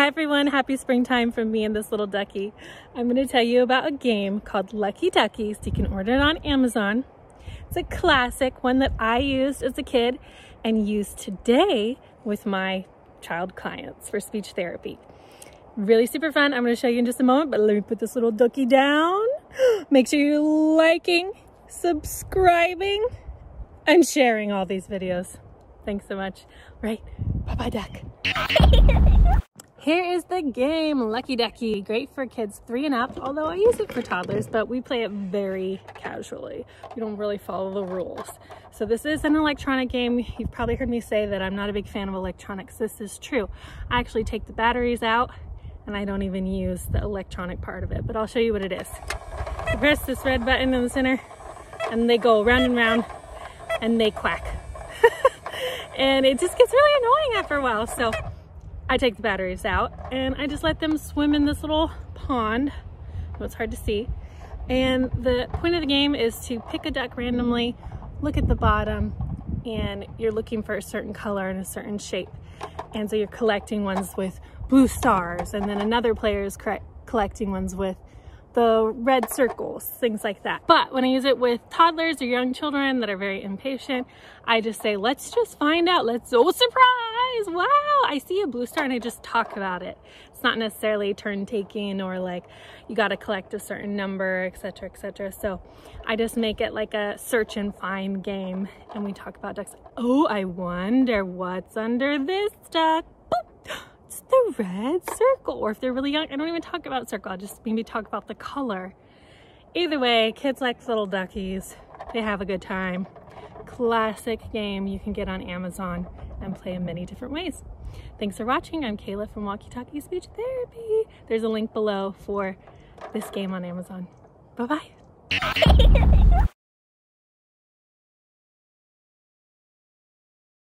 Hi everyone, happy springtime from me and this little ducky. I'm going to tell you about a game called Lucky Duckies. You can order it on Amazon. It's a classic, one that I used as a kid and use today with my child clients for speech therapy. Really super fun. I'm going to show you in just a moment, but let me put this little ducky down. Make sure you're liking, subscribing, and sharing all these videos. Thanks so much. Right, bye-bye duck. Here is the game, Lucky Ducky. Great for kids three and up, although I use it for toddlers, but we play it very casually. We don't really follow the rules. So this is an electronic game. You've probably heard me say that I'm not a big fan of electronics. This is true. I actually take the batteries out and I don't even use the electronic part of it, but I'll show you what it is. You press this red button in the center and they go round and round and they quack. and it just gets really annoying after a while. So I take the batteries out and I just let them swim in this little pond. It's hard to see. And the point of the game is to pick a duck randomly, look at the bottom, and you're looking for a certain color and a certain shape. And so you're collecting ones with blue stars, and then another player is collecting ones with the red circles, things like that. But when I use it with toddlers or young children that are very impatient, I just say, let's just find out. Let's, oh, surprise! Wow, I see a blue star and I just talk about it. It's not necessarily turn taking or like you got to collect a certain number, etc., etc. So I just make it like a search and find game and we talk about ducks. Oh, I wonder what's under this duck. Boop it's the red circle. Or if they're really young, I don't even talk about circle. I just maybe talk about the color. Either way, kids like little duckies. They have a good time. Classic game you can get on Amazon and play in many different ways. Thanks for watching. I'm Kayla from Walkie Talkie Speech Therapy. There's a link below for this game on Amazon. Bye-bye.